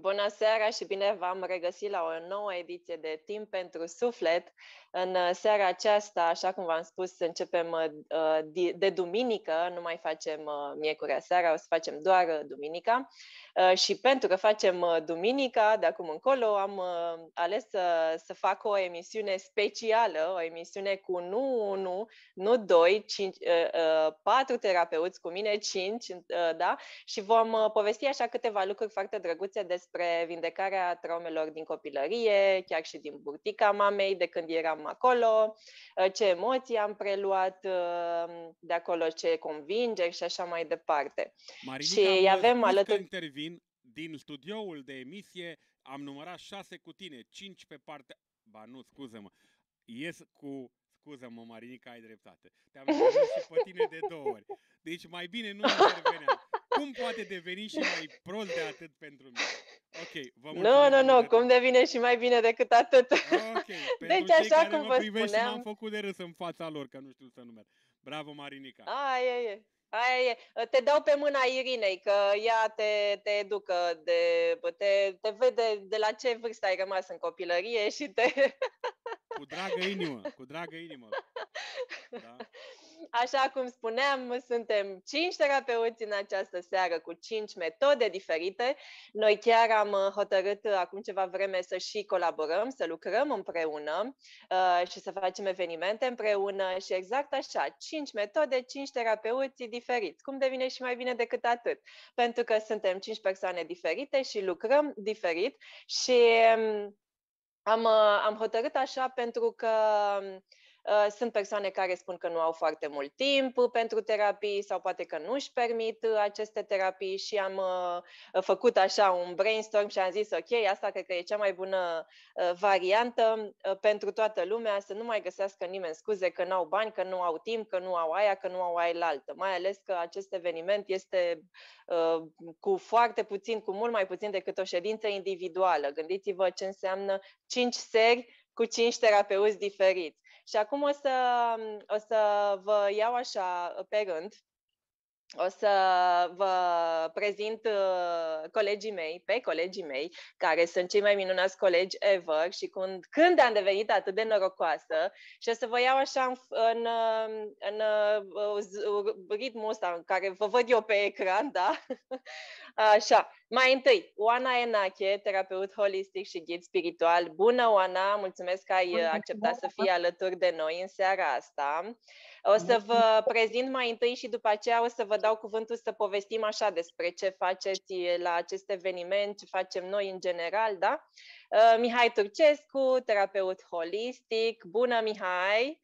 Bună seara și bine v-am regăsit la o nouă ediție de Timp pentru Suflet. În uh, seara aceasta, așa cum v-am spus, începem uh, de duminică, nu mai facem uh, miercurea seara, o să facem doar duminica. Și pentru că facem duminica, de acum încolo, am ales să, să fac o emisiune specială, o emisiune cu nu unu, nu doi, cinci, patru terapeuți, cu mine cinci, da? Și vom povesti așa câteva lucruri foarte drăguțe despre vindecarea traumelor din copilărie, chiar și din burtica mamei, de când eram eram acolo, uh, ce emoții am preluat uh, de acolo, ce convingeri și așa mai departe. Marinica, și avem alături... intervin din studioul de emisie, am numărat șase cu tine, cinci pe partea... Ba nu, scuză-mă, ies cu Scuză-mă, Marinica, ai dreptate. Te-am și pe tine de două ori. Deci mai bine nu intervenea. Cum poate deveni și mai prost de atât pentru mine? Ok, vă Nu, nu, nu, cum devine și mai bine decât atât. Ok, deci așa cum vă spuneam... m-am făcut de râs în fața lor, că nu știu să numere. Bravo, Marinica. Aia e. Aia e. Te dau pe mâna Irinei, că ea te, te educă, de, te, te vede de la ce vârstă ai rămas în copilărie și te... Cu dragă inimă, cu dragă inimă. Da? Așa cum spuneam, suntem cinci terapeuți în această seară cu cinci metode diferite. Noi chiar am uh, hotărât uh, acum ceva vreme să și colaborăm, să lucrăm împreună uh, și să facem evenimente împreună și exact așa, cinci metode, cinci terapeuți diferiți. Cum devine și mai bine decât atât? Pentru că suntem cinci persoane diferite și lucrăm diferit și um, am, am hotărât așa pentru că Uh, sunt persoane care spun că nu au foarte mult timp pentru terapii sau poate că nu își permit uh, aceste terapii și am uh, făcut așa un brainstorm și am zis ok, asta cred că e cea mai bună variantă pentru toată lumea, să nu mai găsească nimeni scuze că nu au bani, că nu au timp, că nu au aia, că nu au aia la altă. Mai ales că acest eveniment este cu foarte puțin, cu mult mai puțin decât o ședință individuală. Gândiți-vă ce înseamnă 5 seri cu cinci terapeuți diferiți. Și acum o să, o să vă iau așa pe rând o să vă prezint uh, colegii mei, pe colegii mei, care sunt cei mai minunați colegi ever și când, când am devenit atât de norocoasă și o să vă iau așa în, în, în, în ritmul ăsta în care vă văd eu pe ecran, da? Așa, mai întâi, Oana Enache, terapeut holistic și ghid spiritual. Bună, Oana! Mulțumesc că ai acceptat să fii alături de noi în seara asta. O să vă prezint mai întâi și după aceea o să vă dau cuvântul să povestim așa despre ce faceți la acest eveniment, ce facem noi în general, da? Uh, Mihai Turcescu, terapeut holistic. Bună, Mihai!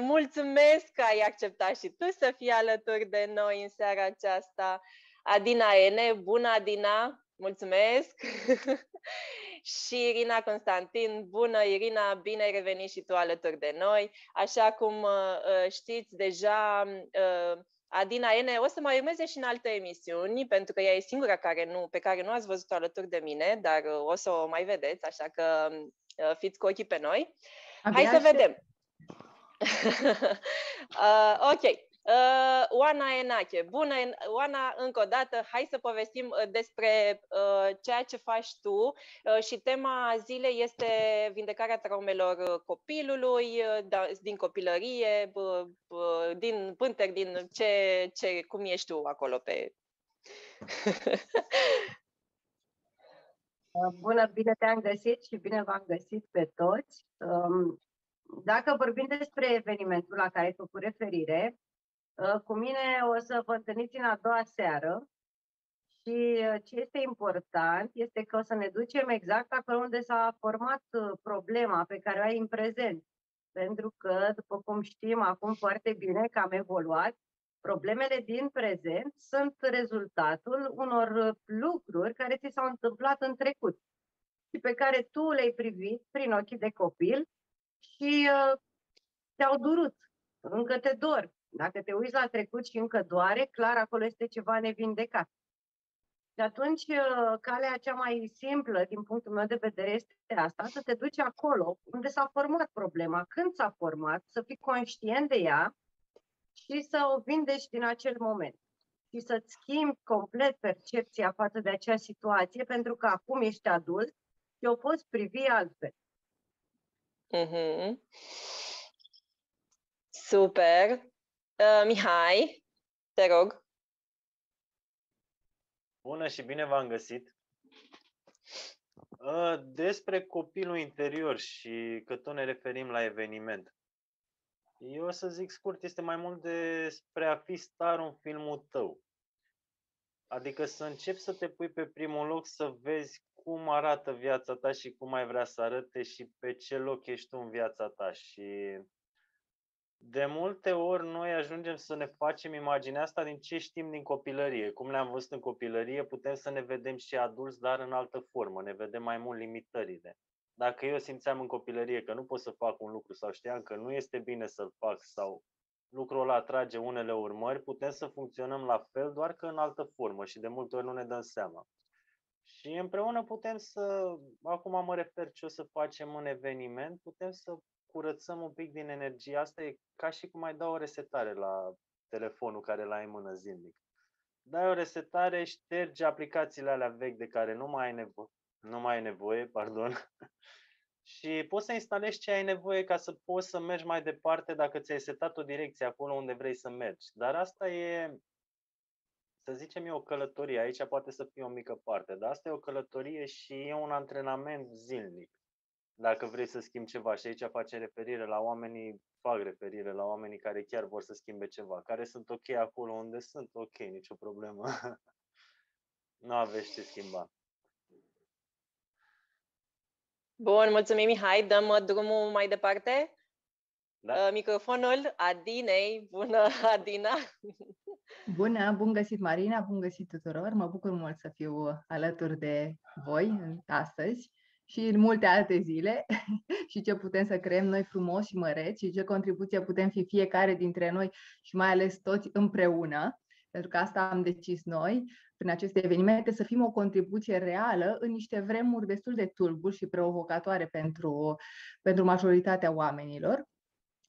Mulțumesc că ai acceptat și tu să fii alături de noi în seara aceasta. Adina Ene, bună Adina, mulțumesc! și Irina Constantin. Bună, Irina, bine ai revenit și tu alături de noi. Așa cum uh, uh, știți deja, uh, Adina Ene o să mai urmeze și în alte emisiuni, pentru că ea e singura care nu, pe care nu ați văzut-o alături de mine, dar o să o mai vedeți, așa că fiți cu ochii pe noi. Abia Hai să vedem! uh, ok, Uh, Oana Enache, bună Oana, încă o dată, hai să povestim uh, despre uh, ceea ce faci tu uh, și tema zilei este vindecarea traumelor uh, copilului, uh, da, din copilărie, uh, uh, din pântec, din ce, ce, cum ești tu acolo pe... Bună, bine te-am găsit și bine v-am găsit pe toți. Um, dacă vorbim despre evenimentul la care ai făcut referire, Uh, cu mine o să vă întâlniți în a doua seară și uh, ce este important este că o să ne ducem exact acolo unde s-a format uh, problema pe care o ai în prezent. Pentru că, după cum știm acum foarte bine că am evoluat, problemele din prezent sunt rezultatul unor lucruri care ți s-au întâmplat în trecut și pe care tu le-ai privit prin ochii de copil și uh, te-au durut, încă te dor. Dacă te uiți la trecut și încă doare, clar acolo este ceva nevindecat. Și atunci, uh, calea cea mai simplă, din punctul meu de vedere, este asta, să te duci acolo unde s-a format problema, când s-a format, să fii conștient de ea și să o vindești din acel moment. și să-ți schimbi complet percepția față de acea situație, pentru că acum ești adult și o poți privi altfel. Mm-hmm. Super. Uh, Mihai, te rog. Bună și bine v-am găsit. Uh, despre copilul interior și că tot ne referim la eveniment. Eu o să zic scurt, este mai mult despre a fi star în filmul tău. Adică să începi să te pui pe primul loc să vezi cum arată viața ta și cum ai vrea să arate și pe ce loc ești tu în viața ta. Și de multe ori noi ajungem să ne facem imaginea asta din ce știm din copilărie. Cum le-am văzut în copilărie, putem să ne vedem și adulți, dar în altă formă. Ne vedem mai mult limitările. Dacă eu simțeam în copilărie că nu pot să fac un lucru sau știam că nu este bine să-l fac sau lucrul ăla atrage unele urmări, putem să funcționăm la fel, doar că în altă formă și de multe ori nu ne dăm seama. Și împreună putem să, acum mă refer ce o să facem în eveniment, putem să curățăm un pic din energie. Asta e ca și cum ai da o resetare la telefonul care l-ai în mână zilnic. Dai o resetare, ștergi aplicațiile alea vechi de care nu mai ai nevoie, nu mai ai nevoie, pardon, și poți să instalezi ce ai nevoie ca să poți să mergi mai departe dacă ți-ai setat o direcție acolo unde vrei să mergi. Dar asta e, să zicem, e o călătorie. Aici poate să fie o mică parte, dar asta e o călătorie și e un antrenament zilnic. Dacă vrei să schimbi ceva și aici face referire la oamenii, fac referire la oamenii care chiar vor să schimbe ceva, care sunt ok acolo unde sunt, ok, nicio problemă. nu aveți ce schimba. Bun, mulțumim Mihai. Dăm uh, drumul mai departe. Da. Uh, microfonul Adinei. Bună, Adina! Bună, bun găsit Marina, bun găsit tuturor. Mă bucur mult să fiu alături de voi astăzi și în multe alte zile și ce putem să creăm noi frumos și măreți și ce contribuție putem fi fiecare dintre noi și mai ales toți împreună, pentru că asta am decis noi, prin aceste evenimente, să fim o contribuție reală în niște vremuri destul de tulburi și provocatoare pentru, pentru majoritatea oamenilor.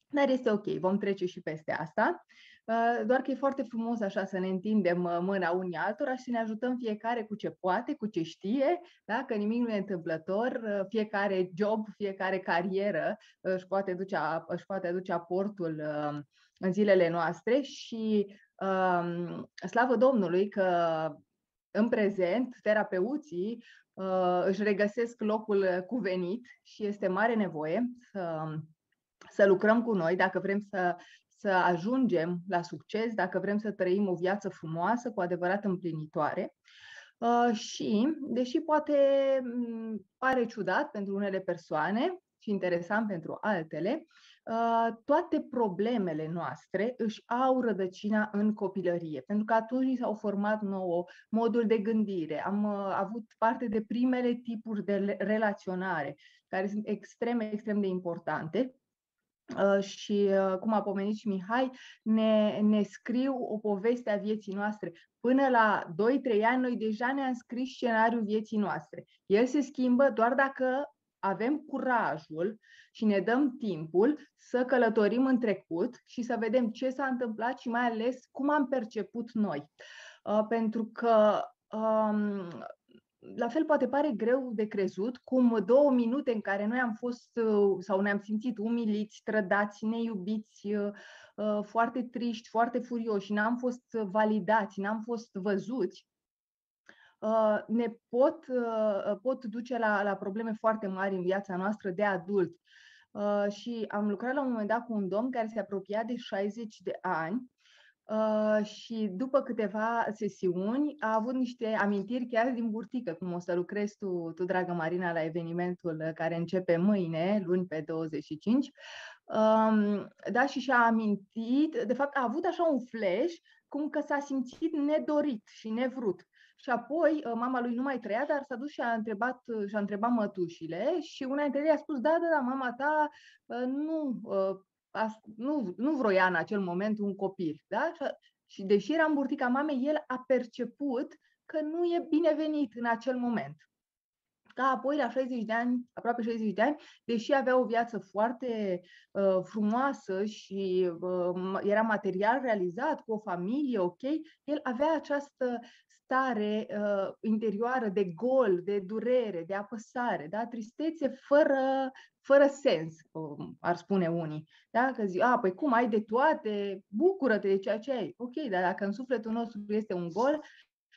Dar este ok, vom trece și peste asta. Uh, doar că e foarte frumos așa să ne întindem uh, mâna unii altora și să ne ajutăm fiecare cu ce poate, cu ce știe, da? că nimic nu e întâmplător, uh, fiecare job, fiecare carieră își poate duce, își poate aduce aportul în zilele noastre și um, slavă Domnului că în prezent terapeuții își regăsesc locul cuvenit și este mare nevoie să să lucrăm cu noi dacă vrem să, să ajungem la succes, dacă vrem să trăim o viață frumoasă, cu adevărat împlinitoare. Uh, și, deși poate mm, pare ciudat pentru unele persoane și interesant pentru altele, uh, toate problemele noastre își au rădăcina în copilărie, pentru că atunci s-au format nouă modul de gândire, am uh, avut parte de primele tipuri de relaționare, care sunt extrem, extrem de importante Uh, și, uh, cum a pomenit și Mihai, ne, ne scriu o poveste a vieții noastre. Până la 2-3 ani, noi deja ne-am scris scenariul vieții noastre. El se schimbă doar dacă avem curajul și ne dăm timpul să călătorim în trecut și să vedem ce s-a întâmplat și mai ales cum am perceput noi. Uh, pentru că um, la fel poate pare greu de crezut cum două minute în care noi am fost uh, sau ne-am simțit umiliți, trădați, neiubiți, uh, uh, foarte triști, foarte furioși, n-am fost validați, n-am fost văzuți, ne pot, pot duce la, la probleme foarte mari în viața noastră de adult. Și am lucrat la un moment dat cu un domn care se apropia de 60 de ani Uh, și după câteva sesiuni a avut niște amintiri chiar din burtică, cum o să lucrezi tu, tu, dragă Marina, la evenimentul care începe mâine, luni pe 25. Um, da, și și-a amintit, de fapt a avut așa un flash, cum că s-a simțit nedorit și nevrut. Și apoi uh, mama lui nu mai trăia, dar s-a dus și a întrebat, și a întrebat mătușile și una dintre ele a spus, da, da, da, mama ta uh, nu nu, nu vroia în acel moment un copil. Da? Și deși era în burtica mamei, el a perceput că nu e binevenit în acel moment. ca apoi la 60 de ani, aproape 60 de ani, deși avea o viață foarte uh, frumoasă și uh, era material realizat, cu o familie, ok, el avea această stare uh, interioară de gol, de durere, de apăsare, da? tristețe fără, fără sens, ar spune unii. Da? Că zic, a, păi cum, ai de toate, bucură-te de ceea ce ai. Ok, dar dacă în sufletul nostru este un gol,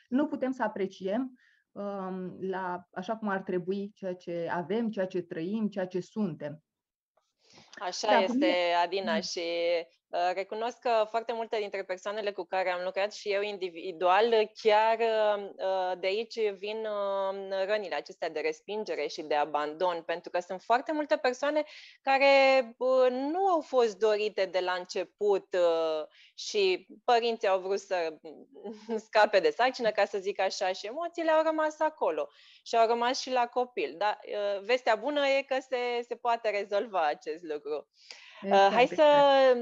nu putem să apreciem um, la așa cum ar trebui ceea ce avem, ceea ce trăim, ceea ce suntem. Așa da, este, Adina, mm. și Uh, recunosc că foarte multe dintre persoanele cu care am lucrat și eu individual, chiar uh, de aici vin uh, rănile acestea de respingere și de abandon, pentru că sunt foarte multe persoane care nu au fost dorite de la început și părinții au vrut să scape de sarcină, ca să zic așa, și emoțiile au rămas acolo și au rămas și la copil. Dar vestea bună e că se, se poate rezolva acest lucru. Exact, Hai să...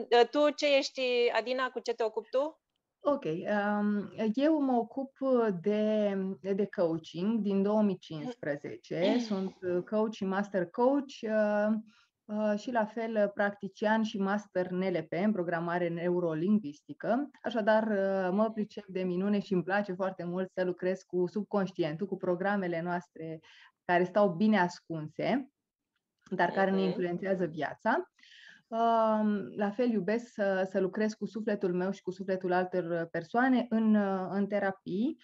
Exact. Tu ce ești, Adina, cu ce te ocupi tu? Ok. Um, eu mă ocup de, de coaching din 2015. Sunt coach și master coach uh, uh, și la fel practician și master NLP în programare neurolingvistică. Așadar, uh, mă pricep de minune și îmi place foarte mult să lucrez cu subconștientul, cu programele noastre care stau bine ascunse, dar care ne mhm. influențează viața. La fel iubesc să, să lucrez cu sufletul meu și cu sufletul altor persoane în, în terapii.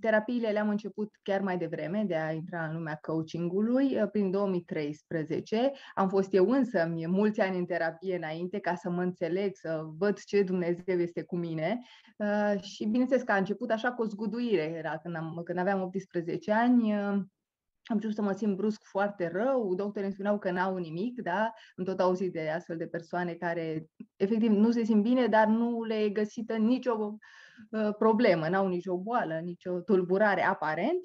Terapiile le-am început chiar mai devreme de a intra în lumea coachingului, prin 2013. Am fost eu însă mulți ani în terapie înainte ca să mă înțeleg, să văd ce Dumnezeu este cu mine. Și bineînțeles că a început așa cu o zguduire. Era când, am, când aveam 18 ani, am început să mă simt brusc foarte rău, doctorii îmi spuneau că n-au nimic, da? Am tot auzit de astfel de persoane care efectiv nu se simt bine, dar nu le e găsită nicio uh, problemă, n-au nicio boală, nicio tulburare aparent.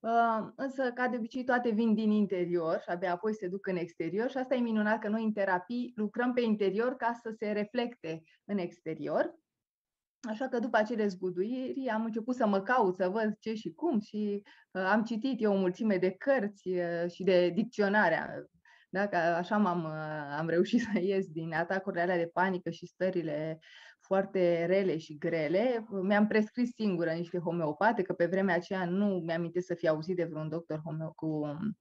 Uh, însă, ca de obicei, toate vin din interior și abia apoi se duc în exterior și asta e minunat că noi în terapii lucrăm pe interior ca să se reflecte în exterior. Așa că după acele zguduiri am început să mă caut, să văd ce și cum și uh, am citit eu o mulțime de cărți uh, și de dicționare. Da? Că așa m-am, uh, am reușit să ies din atacurile alea de panică și stările foarte rele și grele. Mi-am prescris singură niște homeopate, că pe vremea aceea nu mi-am să fi auzit de vreun doctor homeo- cu Um,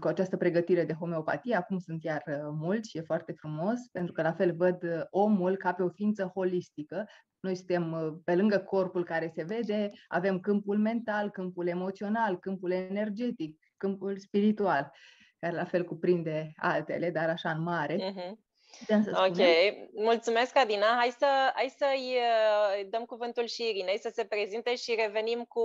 cu această pregătire de homeopatie. Acum sunt iar uh, mulți și e foarte frumos, pentru că la fel văd uh, omul ca pe o ființă holistică. Noi suntem uh, pe lângă corpul care se vede, avem câmpul mental, câmpul emoțional, câmpul energetic, câmpul spiritual, care la fel cuprinde altele, dar așa în mare. Uh-huh. Ok, mulțumesc Adina. Hai, să, hai să-i dăm cuvântul și Irinei să se prezinte și revenim cu,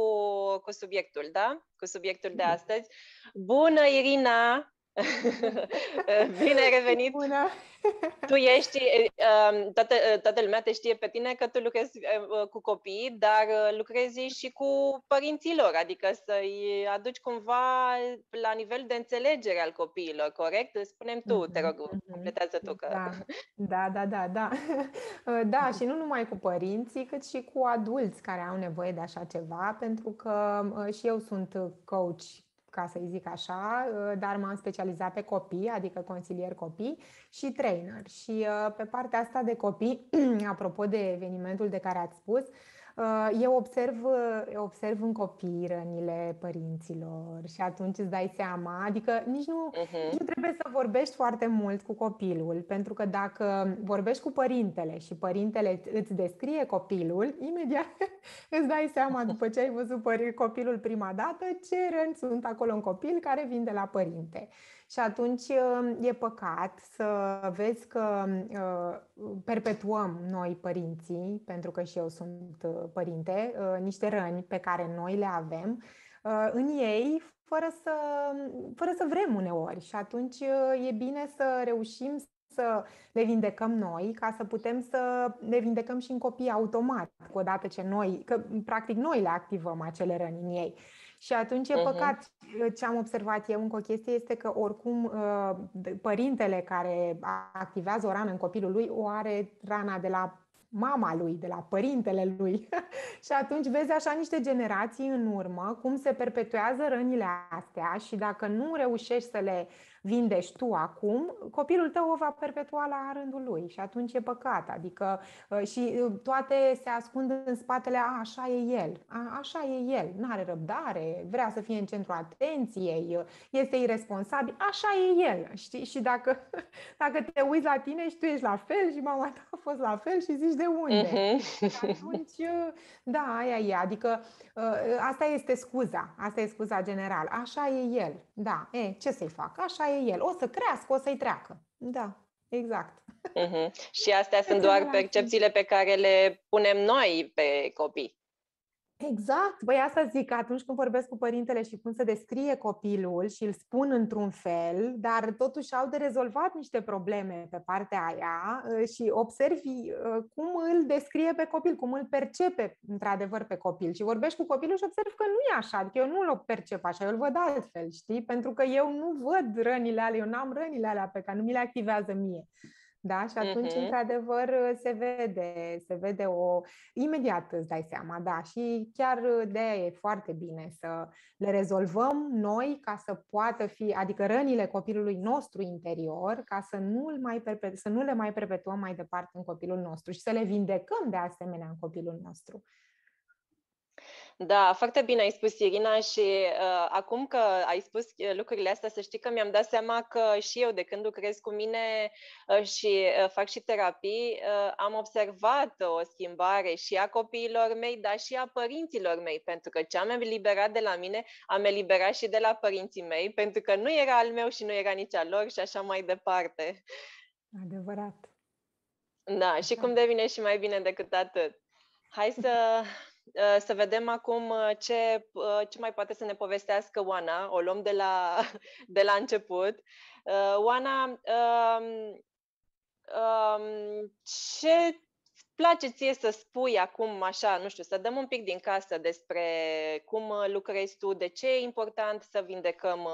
cu subiectul, da? Cu subiectul de astăzi. Bună, Irina! Bine ai revenit! Bună! Tu ești, um, toată, toată lumea te știe pe tine că tu lucrezi uh, cu copii, dar uh, lucrezi și cu părinților, adică să-i aduci cumva la nivel de înțelegere al copiilor, corect? Spunem tu, te rog, mm-hmm. completează tu. Că... Da, da, da, da. Da, uh, da și nu numai cu părinții, cât și cu adulți care au nevoie de așa ceva, pentru că și eu sunt coach ca să-i zic așa, uh, dar m-am specializat pe copii, adică consilier copii și trainer. Și uh, pe partea asta de copii, apropo de evenimentul de care ați spus, Uh, eu observ, eu observ în copii rănile părinților și atunci îți dai seama, adică nici nu, uh-huh. nici nu trebuie să vorbești foarte mult cu copilul, pentru că dacă vorbești cu părintele și părintele îți descrie copilul, imediat îți dai seama după ce ai văzut copilul prima dată ce răni sunt acolo în copil care vin de la părinte. Și atunci uh, e păcat să vezi că uh, perpetuăm noi părinții, pentru că și eu sunt uh, părinte, niște răni pe care noi le avem în ei fără să, fără să vrem uneori. Și atunci e bine să reușim să le vindecăm noi, ca să putem să le vindecăm și în copii automat, odată ce noi, că practic noi le activăm acele răni în ei. Și atunci e păcat. Ce am observat eu încă o chestie este că oricum uh, părintele care activează o rană în copilul lui o are rana de la mama lui, de la părintele lui. și atunci vezi așa niște generații în urmă cum se perpetuează rănile astea și dacă nu reușești să le vindești tu acum, copilul tău o va perpetua la rândul lui și atunci e păcat. Adică uh, și uh, toate se ascund în spatele, a, așa e el, a, așa e el, nu are răbdare, vrea să fie în centrul atenției, uh, este irresponsabil, așa e el. Știi? Și dacă, dacă te uiți la tine și tu ești la fel și mama ta a fost la fel și zici de unde. Uh-huh. atunci, da, aia e. Adică asta este scuza, asta e scuza general. Așa e el. Da, e, ce să-i fac? Așa e el. O să crească, o să-i treacă. Da, exact. Uh-huh. Și astea sunt doar percepțiile pe care le punem noi pe copii. Exact. Băi, asta zic, atunci când vorbesc cu părintele și cum să descrie copilul și îl spun într-un fel, dar totuși au de rezolvat niște probleme pe partea aia ă, și observi ă, cum îl descrie pe copil, cum îl percepe într-adevăr pe copil. Și vorbești cu copilul și observi că nu e așa, adică eu nu îl percep așa, eu îl văd altfel, știi? Pentru că eu nu văd rănile alea, eu n-am rănile alea pe care nu mi le activează mie. Da? Și atunci, uh-huh. într-adevăr, se vede, se vede o... Imediat îți dai seama, da. Și chiar de e foarte bine să le rezolvăm noi ca să poată fi, adică rănile copilului nostru interior, ca să nu, mai perpetu- să nu le mai perpetuăm mai departe în copilul nostru și să le vindecăm de asemenea în copilul nostru. Da, foarte bine ai spus, Irina, și uh, acum că ai spus uh, lucrurile astea, să știi că mi-am dat seama că și eu, de când lucrez cu mine uh, și uh, fac și terapii, uh, am observat o schimbare și a copiilor mei, dar și a părinților mei, pentru că ce am eliberat de la mine, am eliberat și de la părinții mei, pentru că nu era al meu și nu era nici al lor și așa mai departe. Adevărat. Da, și cum devine și mai bine decât atât. Hai să Uh, să vedem acum uh, ce, uh, ce mai poate să ne povestească Oana. O luăm de la, de la început. Oana, um, um, ce place ție să spui acum așa, nu știu, să dăm un pic din casă despre cum lucrezi tu, de ce e important să vindecăm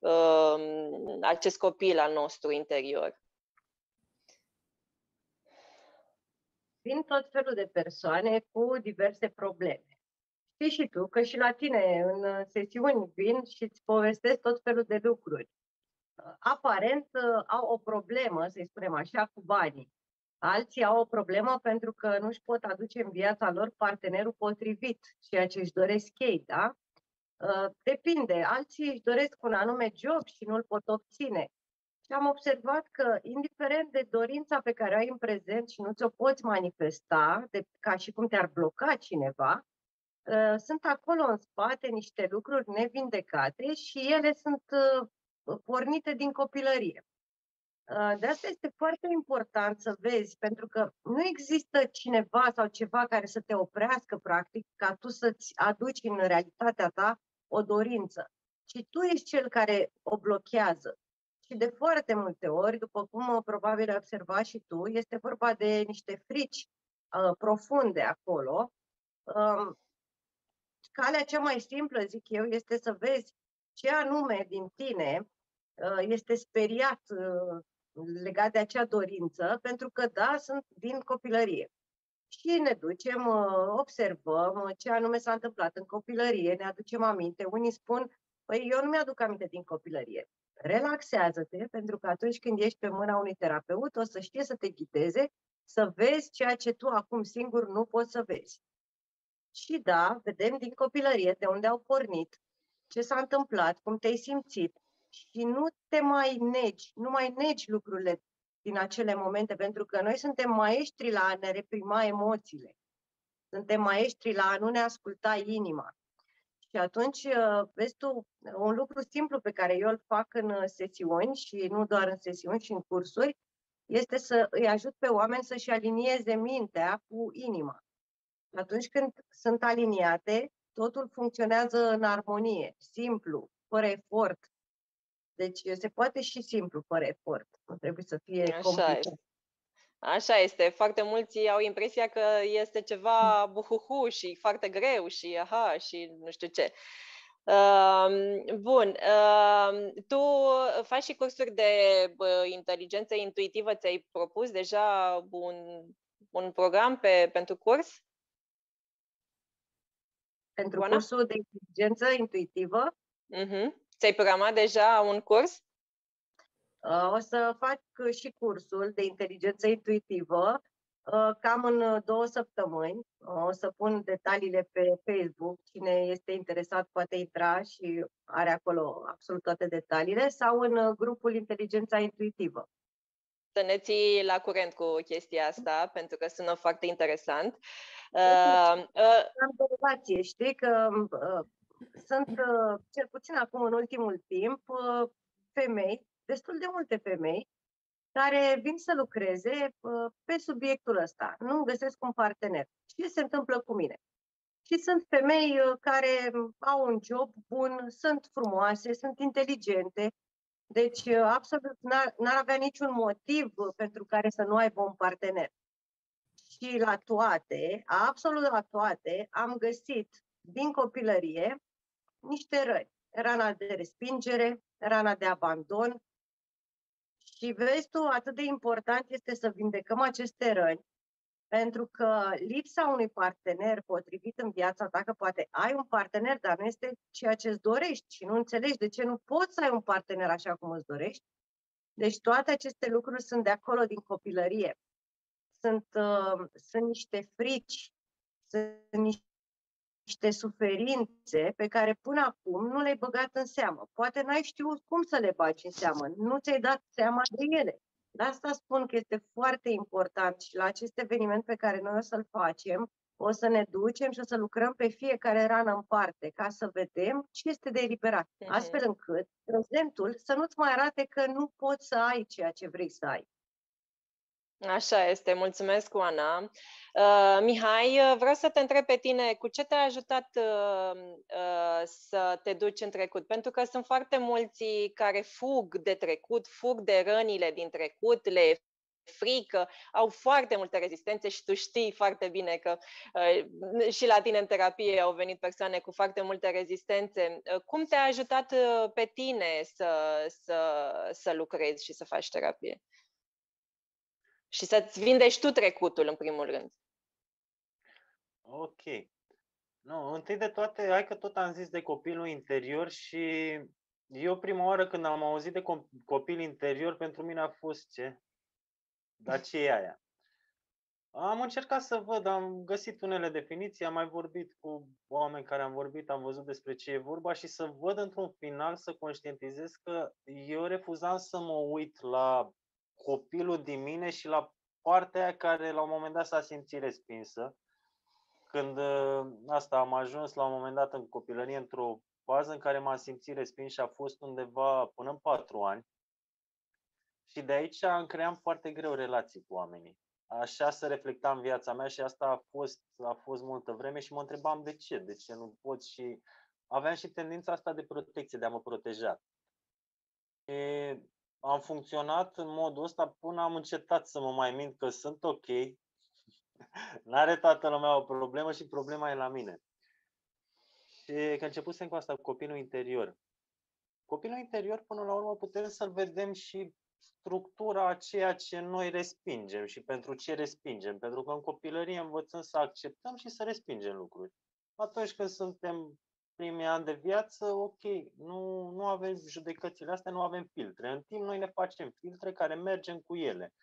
uh, acest copil al nostru interior? Vin tot felul de persoane cu diverse probleme. Știi și tu că și la tine în sesiuni vin și îți povestesc tot felul de lucruri. Aparent au o problemă, să-i spunem așa, cu banii. Alții au o problemă pentru că nu își pot aduce în viața lor partenerul potrivit, ceea ce își doresc ei, da? Depinde. Alții își doresc un anume job și nu îl pot obține. Și am observat că, indiferent de dorința pe care o ai în prezent și nu ți-o poți manifesta, de, ca și cum te-ar bloca cineva, uh, sunt acolo în spate niște lucruri nevindecate și ele sunt uh, pornite din copilărie. Uh, de asta este foarte important să vezi, pentru că nu există cineva sau ceva care să te oprească, practic, ca tu să-ți aduci în realitatea ta o dorință, ci tu ești cel care o blochează. Și de foarte multe ori, după cum probabil ai observat și tu, este vorba de niște frici uh, profunde acolo. Um, calea cea mai simplă, zic eu, este să vezi ce anume din tine uh, este speriat uh, legat de acea dorință, pentru că, da, sunt din copilărie. Și ne ducem, uh, observăm ce anume s-a întâmplat în copilărie, ne aducem aminte. Unii spun, păi eu nu mi-aduc aminte din copilărie relaxează-te, pentru că atunci când ești pe mâna unui terapeut, o să știe să te ghideze, să vezi ceea ce tu acum singur nu poți să vezi. Și da, vedem din copilărie de unde au pornit, ce s-a întâmplat, cum te-ai simțit și nu te mai negi, nu mai negi lucrurile din acele momente, pentru că noi suntem maestri la a ne reprima emoțiile. Suntem maestri la a nu ne asculta inima. Și atunci, uh, vezi tu, un lucru simplu pe care eu îl fac în uh, sesiuni și nu doar în sesiuni, și în cursuri, este să îi ajut pe oameni să-și alinieze mintea cu inima. Atunci când sunt aliniate, totul funcționează în armonie, simplu, fără efort. Deci se poate și simplu, fără efort. Nu trebuie să fie Așa complicat. Este. Așa este. Foarte mulți au impresia că este ceva buhuhu și foarte greu și aha și nu știu ce. Uh, bun. Uh, tu faci și cursuri de uh, inteligență intuitivă. Ți-ai propus deja un un program pe, pentru curs? Pentru Oana? cursul de inteligență intuitivă. Uh-huh. Ți-ai programat deja un curs? Uh, o să fac și cursul de inteligență intuitivă uh, cam în două săptămâni. O să pun detaliile pe Facebook. Cine este interesat poate intra și are acolo absolut toate detaliile sau în grupul Inteligența Intuitivă să ne ții la curent cu chestia asta, pentru că sună foarte interesant. Uh, uh, Am relație, știi că uh, sunt, uh, cel puțin acum în ultimul timp, uh, femei, destul de multe femei, care vin să lucreze uh, pe subiectul ăsta. Nu găsesc un partener. Ce se întâmplă cu mine? Și sunt femei uh, care au un job bun, sunt frumoase, sunt inteligente, deci, uh, absolut, n-ar, n-ar avea niciun motiv uh, pentru care să nu aibă un partener. Și la toate, absolut la toate, am găsit din copilărie niște răni. Rana de respingere, rana de abandon. Și vezi tu, atât de important este să vindecăm aceste răni pentru că lipsa unui partener potrivit în viața ta, că poate ai un partener, dar nu este ceea ce îți dorești și nu înțelegi de ce nu poți să ai un partener așa cum îți dorești. Deci toate aceste lucruri sunt de acolo, din copilărie. Sunt, uh, sunt niște frici, sunt niște suferințe pe care până acum nu le-ai băgat în seamă. Poate n-ai știut cum să le bagi în seamă, nu ți-ai dat seama de ele. De asta spun că este foarte important și la acest eveniment pe care noi o să-l facem, o să ne ducem și o să lucrăm pe fiecare rană în parte, ca să vedem ce este de eliberat, uh-huh. astfel încât prezentul să nu-ți mai arate că nu poți să ai ceea ce vrei să ai. Așa este, mulțumesc, Oana. Uh, Mihai, uh, vreau să te întreb pe tine, cu ce te-a ajutat uh, uh, să te duci în trecut? Pentru că sunt foarte mulți care fug de trecut, fug de rănile din trecut, le frică, au foarte multe rezistențe și tu știi foarte bine că uh, și la tine în terapie au venit persoane cu foarte multe rezistențe. Uh, cum te-a ajutat uh, pe tine să, să, să lucrezi și să faci terapie? Și să-ți vindești tu trecutul, în primul rând. Ok. Nu, întâi de toate, hai că tot am zis de copilul interior și eu prima oară când am auzit de copil interior, pentru mine a fost ce? Dar ce e aia? Am încercat să văd, am găsit unele definiții, am mai vorbit cu oameni care am vorbit, am văzut despre ce e vorba și să văd într-un final, să conștientizez că eu refuzam să mă uit la copilul din mine și la partea aia care la un moment dat s-a simțit respinsă. Când ă, asta am ajuns la un moment dat în copilărie într-o fază în care m-am simțit respins și a fost undeva până în patru ani. Și de aici am creat foarte greu relații cu oamenii. Așa să reflectam viața mea și asta a fost, a fost multă vreme și mă întrebam de ce, de ce nu pot și aveam și tendința asta de protecție, de a mă proteja. E, am funcționat în modul ăsta până am încetat să mă mai mint că sunt ok. N-are toată lumea o problemă și problema e la mine. Și că începusem cu asta, cu copilul interior. Copilul interior, până la urmă, putem să-l vedem și structura a ceea ce noi respingem și pentru ce respingem. Pentru că în copilărie învățăm să acceptăm și să respingem lucruri. Atunci când suntem primii ani de viață, ok, nu, nu avem judecățile astea, nu avem filtre. În timp noi ne facem filtre care mergem cu ele.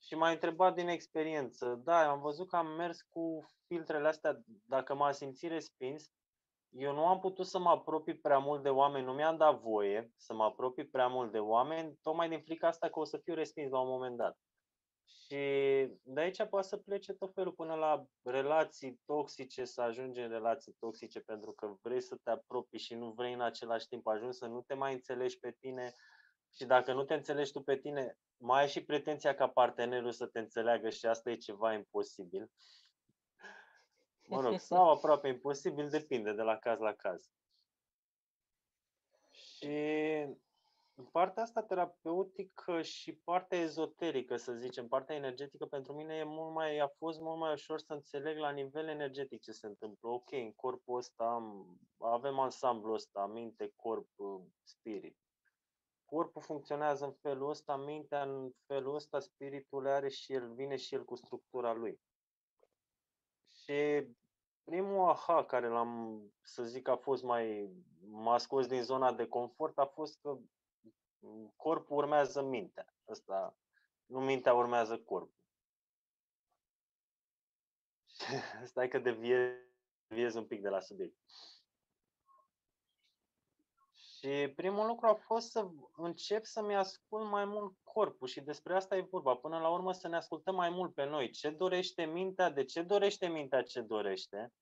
Și m-a întrebat din experiență, da, am văzut că am mers cu filtrele astea, dacă m-am simțit respins, eu nu am putut să mă apropii prea mult de oameni, nu mi-am dat voie să mă apropii prea mult de oameni, tocmai din frica asta că o să fiu respins la un moment dat. Și de aici poate să plece tot felul până la relații toxice, să ajungi în relații toxice pentru că vrei să te apropii și nu vrei în același timp ajungi să nu te mai înțelegi pe tine și dacă nu te înțelegi tu pe tine, mai ai și pretenția ca partenerul să te înțeleagă și asta e ceva imposibil. Mă rog, sau aproape imposibil, depinde de la caz la caz. Și partea asta terapeutică și partea ezoterică, să zicem, partea energetică, pentru mine e mult mai, a fost mult mai ușor să înțeleg la nivel energetic ce se întâmplă. Ok, în corpul ăsta am, avem ansamblul ăsta, minte, corp, spirit. Corpul funcționează în felul ăsta, mintea în felul ăsta, spiritul are și el, vine și el cu structura lui. Și primul aha care l-am, să zic, a fost mai, m-a scos din zona de confort a fost că corpul urmează mintea. Asta, nu mintea urmează corpul. Stai că deviez un pic de la subiect. Și primul lucru a fost să încep să-mi ascult mai mult corpul și despre asta e vorba. Până la urmă să ne ascultăm mai mult pe noi. Ce dorește mintea, de ce dorește mintea ce dorește.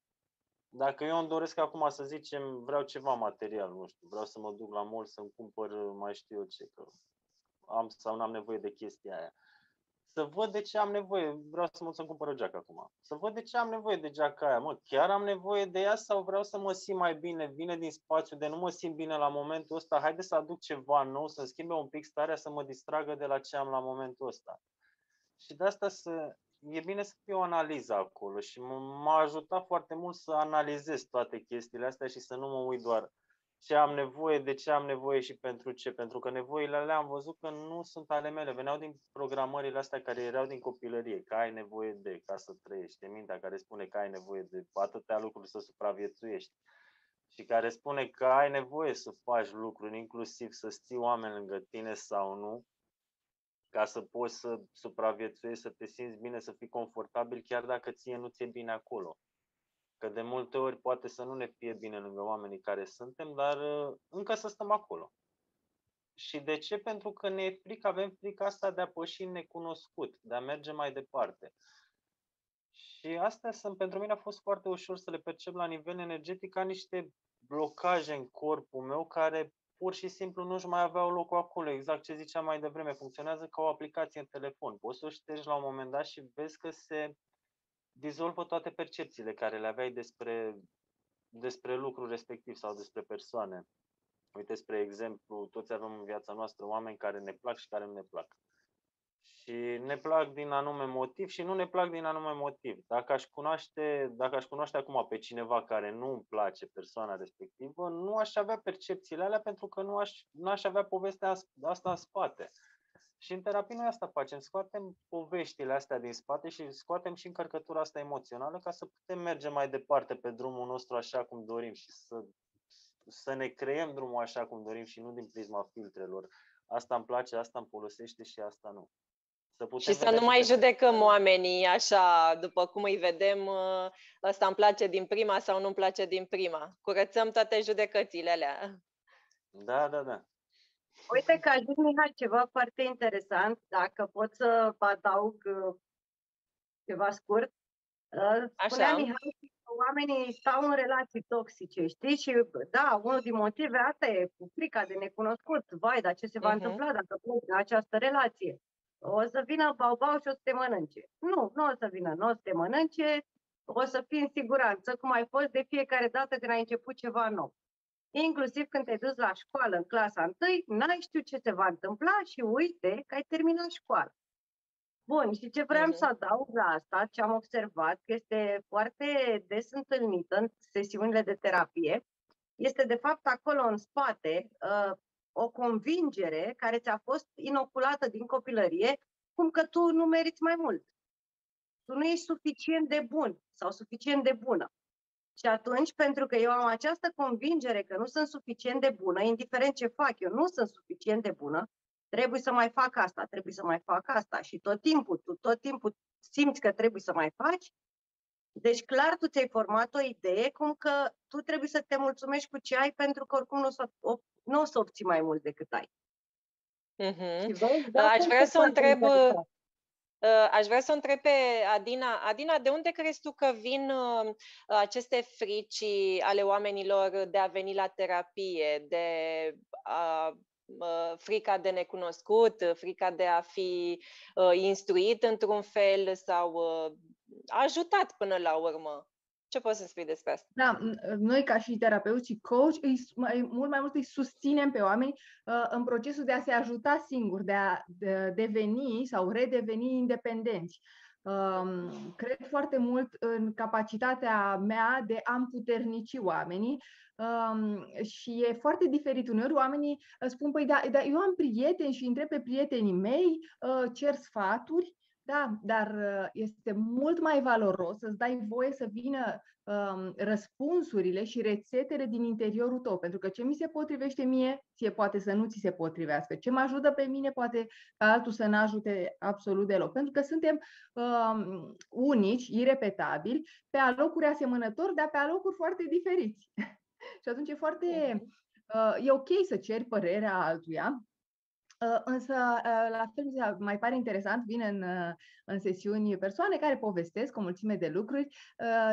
Dacă eu îmi doresc acum să zicem, vreau ceva material, nu știu, vreau să mă duc la mall să-mi cumpăr mai știu eu ce, că am sau nu am nevoie de chestia aia să văd de ce am nevoie. Vreau să mă să-mi cumpăr o geacă acum. Să văd de ce am nevoie de geaca aia. Mă, chiar am nevoie de ea sau vreau să mă simt mai bine? Vine din spațiu de nu mă simt bine la momentul ăsta. Haide să aduc ceva nou, să schimbe un pic starea, să mă distragă de la ce am la momentul ăsta. Și de asta să, e bine să fie o analiză acolo și m-a ajutat foarte mult să analizez toate chestiile astea și să nu mă uit doar ce am nevoie, de ce am nevoie și pentru ce. Pentru că nevoile alea am văzut că nu sunt ale mele. Veneau din programările astea care erau din copilărie, că ai nevoie de ca să trăiești. E mintea care spune că ai nevoie de atâtea lucruri să supraviețuiești. Și care spune că ai nevoie să faci lucruri, inclusiv să ții oameni lângă tine sau nu, ca să poți să supraviețuiești, să te simți bine, să fii confortabil, chiar dacă ție nu ți-e bine acolo. Că de multe ori poate să nu ne fie bine lângă oamenii care suntem, dar uh, încă să stăm acolo. Și de ce? Pentru că ne e frică, avem frica asta de a păși necunoscut, de a merge mai departe. Și astea sunt, pentru mine a fost foarte ușor să le percep la nivel energetic ca niște blocaje în corpul meu care pur și simplu nu-și mai aveau loc acolo. Exact ce ziceam mai devreme, funcționează ca o aplicație în telefon. Poți să o ștergi la un moment dat și vezi că se dizolvă toate percepțiile care le aveai despre, despre lucrul respectiv sau despre persoane. Uite, spre exemplu, toți avem în viața noastră oameni care ne plac și care nu ne plac. Și ne plac din anume motiv și nu ne plac din anume motiv. Dacă aș cunoaște, dacă aș cunoaște acum pe cineva care nu îmi place persoana respectivă, nu aș avea percepțiile alea pentru că nu aș, nu aș avea povestea asta în spate. Și în terapie noi asta facem, scoatem poveștile astea din spate și scoatem și încărcătura asta emoțională ca să putem merge mai departe pe drumul nostru așa cum dorim și să, să ne creăm drumul așa cum dorim și nu din prisma filtrelor. Asta îmi place, asta îmi folosește și asta nu. Să putem și să nu mai judecăm oamenii așa, după cum îi vedem, ă, ăsta îmi place din prima sau nu îmi place din prima. Curățăm toate judecățile alea. Da, da, da. Uite că a zis Mihai ceva foarte interesant, dacă pot să adaug uh, ceva scurt. Uh, spunea Așa. Mihai că oamenii stau în relații toxice, știi? Și da, unul din motive asta e cu frica de necunoscut. Vai, dar ce se va uh-huh. întâmpla dacă plec în această relație? O să vină bau-bau și o să te mănânce. Nu, nu o să vină, nu o să te mănânce, o să fii în siguranță, cum ai fost de fiecare dată când ai început ceva nou inclusiv când te duci la școală în clasa 1, n-ai știut ce se va întâmpla și uite că ai terminat școala. Bun, și ce vreau uh-huh. să adaug la asta, ce am observat, că este foarte des întâlnită în sesiunile de terapie, este de fapt acolo în spate uh, o convingere care ți-a fost inoculată din copilărie, cum că tu nu meriți mai mult. Tu nu ești suficient de bun sau suficient de bună. Și atunci, pentru că eu am această convingere că nu sunt suficient de bună, indiferent ce fac, eu nu sunt suficient de bună, trebuie să mai fac asta, trebuie să mai fac asta și tot timpul, tu tot timpul simți că trebuie să mai faci, deci clar tu ți-ai format o idee cum că tu trebuie să te mulțumești cu ce ai pentru că oricum nu o să, nu o să obții mai mult decât ai. Mm-hmm. Vezi, da, Aș vrea să o întreb, Uh, aș vrea să o întreb pe Adina. Adina, de unde crezi tu că vin uh, aceste frici ale oamenilor de a veni la terapie, de a, uh, frica de necunoscut, frica de a fi instruit într-un fel sau ajutat până la urmă? Ce poți să spui despre asta? Da, noi ca și terapeuți și coach, îi, mai, mult mai mult îi susținem pe oameni uh, în procesul de a se ajuta singuri, de a de deveni sau redeveni independenți. Um, cred foarte mult în capacitatea mea de a împuternici oamenii um, și e foarte diferit. Uneori oamenii spun, păi da, da, eu am prieteni și întreb pe prietenii mei, uh, cer sfaturi, Da, dar uh, este mult mai valoros să-ți dai voie să vină um, răspunsurile și rețetele din interiorul tău, pentru că ce mi se potrivește mie, ție poate să nu ți se potrivească. Ce mă ajută pe mine, poate ca altul să nu ajute absolut deloc, pentru că suntem um, unici, irepetabili, pe alocuri asemănători, dar pe alocuri foarte diferiți. și atunci e foarte... Uh, e ok să ceri părerea altuia, Uh, însă, uh, la fel, mai pare interesant, vin în, uh, în sesiuni persoane care povestesc o mulțime de lucruri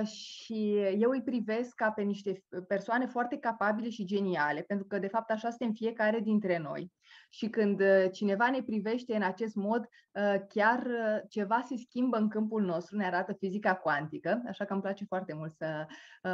și eu îi privesc ca pe niște persoane foarte capabile și geniale, pentru că, de fapt, așa suntem fiecare dintre noi. Și când cineva ne privește în acest mod, chiar ceva se schimbă în câmpul nostru, ne arată fizica cuantică, așa că îmi place foarte mult să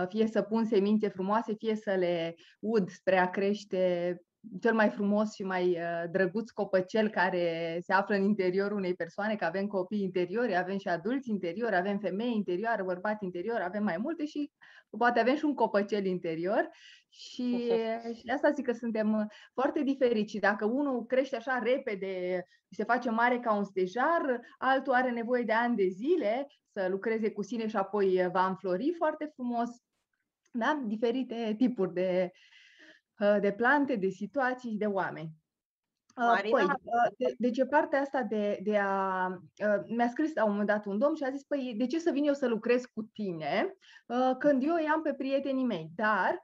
fie să pun semințe frumoase, fie să le ud spre a crește cel mai frumos și mai uh, drăguț copăcel care se află în interiorul unei persoane, că avem copii interiori, avem și adulți interiori, avem femei interioare, bărbați interior, avem mai multe și poate avem și un copăcel interior și, și de asta zic că suntem uh, foarte diferiți și dacă unul crește așa repede, se face mare ca un stejar, altul are nevoie de ani de zile să lucreze cu sine și apoi uh, va înflori foarte frumos. Da? Diferite tipuri de, Uh, de plante, de situații și de oameni. Uh, Marina? Păi, uh, de, de ce partea asta de, de a... Mi-a scris la un moment dat un domn și a zis, păi, de ce să vin eu să lucrez cu tine când eu îi am pe prietenii mei? Dar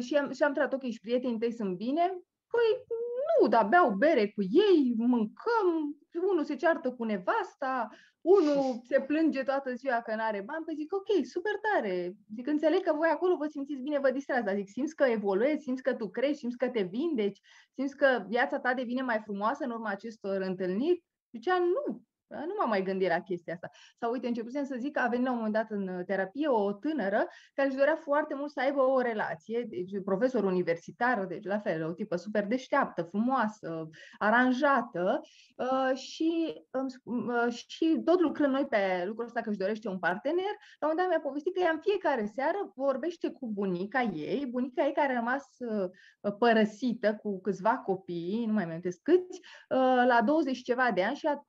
și am, și am trat, ok, și prietenii tăi sunt bine? Păi, nu, dar beau bere cu ei, mâncăm, unul se ceartă cu nevasta, unul se plânge toată ziua că nu are bani, păi zic, ok, super tare. Zic, înțeleg că voi acolo vă simțiți bine, vă distrați, dar zic, simți că evoluezi, simți că tu crești, simți că te vindeci, simți că viața ta devine mai frumoasă în urma acestor întâlniri? Zicea, nu, da? Nu m-am mai gândit la chestia asta. Sau uite, începusem să zic că a venit la un moment dat în uh, terapie o tânără care își dorea foarte mult să aibă o relație, deci profesor universitar, deci la fel, o tipă super deșteaptă, frumoasă, aranjată uh, și, uh, și tot lucrând noi pe lucrul ăsta că își dorește un partener, la un moment dat mi-a povestit că ea în fiecare seară vorbește cu bunica ei, bunica ei care a rămas părăsită cu câțiva copii, nu mai mai câți, la 20 ceva de ani și a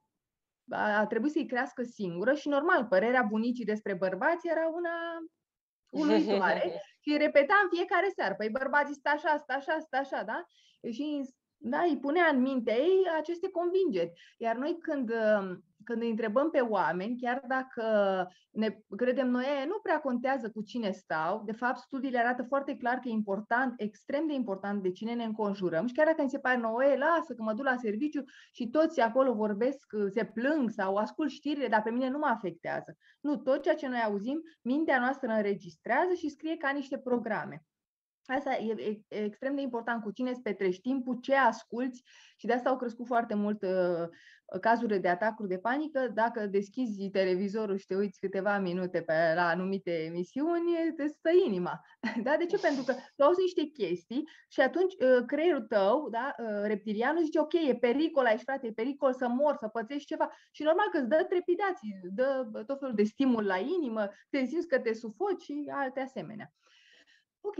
a trebuit să-i crească singură și normal, părerea bunicii despre bărbați era una uluitoare și repeta în fiecare seară, păi bărbații stă așa, stă așa, stă așa, da? Și da, îi punea în mintea ei aceste convingeri. Iar noi când când îi întrebăm pe oameni, chiar dacă ne credem noi, nu prea contează cu cine stau, de fapt studiile arată foarte clar că e important, extrem de important de cine ne înconjurăm și chiar dacă ni se pare nouă, lasă că mă duc la serviciu și toți acolo vorbesc, se plâng sau ascult știrile, dar pe mine nu mă afectează. Nu, tot ceea ce noi auzim, mintea noastră înregistrează și scrie ca niște programe. Asta e, e extrem de important cu cine îți petrești timpul, ce asculți și de asta au crescut foarte mult uh, cazurile de atacuri de panică. Dacă deschizi televizorul și te uiți câteva minute pe, la anumite emisiuni, te stă inima. Da? De ce? Pentru că tu auzi niște chestii și atunci uh, creierul tău, da, uh, reptilianul, zice ok, e pericol aici, frate, e pericol să mor, să pățești ceva. Și normal că îți dă trepidații, dă tot felul de stimul la inimă, te simți că te sufoci și alte asemenea. Ok,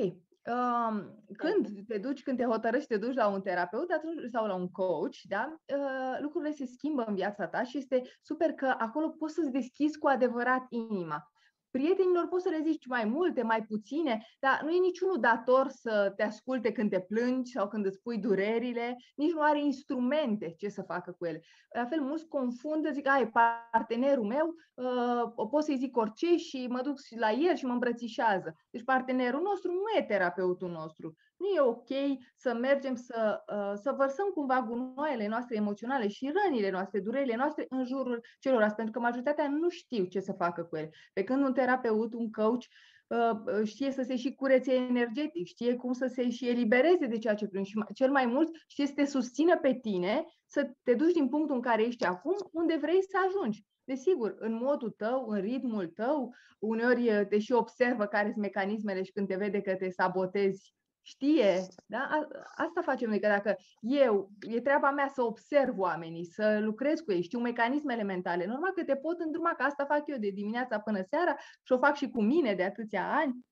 când te duci, când te hotărăști, te duci la un terapeut atunci, sau la un coach, da? Uh, lucrurile se schimbă în viața ta și este super că acolo poți să-ți deschizi cu adevărat inima. Prietenilor poți să le zici mai multe, mai puține, dar nu e niciunul dator să te asculte când te plângi sau când îți pui durerile, nici nu are instrumente ce să facă cu ele. La fel, mulți confundă, zic, ai, partenerul meu, uh, pot să-i zic orice și mă duc la el și mă îmbrățișează. Deci partenerul nostru nu e terapeutul nostru. Nu e ok să mergem să, uh, să vărsăm cumva gunoaiele noastre emoționale și rănile noastre, durerile noastre în jurul celorlalți, pentru că majoritatea nu știu ce să facă cu ele. Pe când un terapeut, un coach, uh, știe să se și curețe energetic, știe cum să se și elibereze de ceea ce plângi și cel mai mult știe să te susțină pe tine, să te duci din punctul în care ești acum, unde vrei să ajungi. Desigur, în modul tău, în ritmul tău, uneori te și observă care sunt mecanismele și când te vede că te sabotezi, știe, da? Asta facem noi, că dacă eu, e treaba mea să observ oamenii, să lucrez cu ei, știu mecanismele mentale, normal că te pot îndruma, că asta fac eu de dimineața până seara și o fac și cu mine de atâția ani.